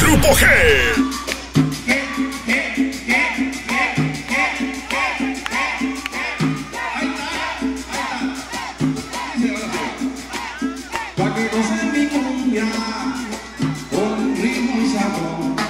Grupo G. Pa' que no se mi cumbia, con ritmo y sabor.